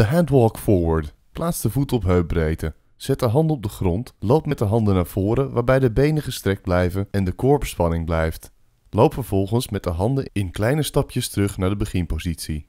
De handwalk forward. Plaats de voet op heupbreedte. Zet de hand op de grond, loop met de handen naar voren waarbij de benen gestrekt blijven en de core blijft. Loop vervolgens met de handen in kleine stapjes terug naar de beginpositie.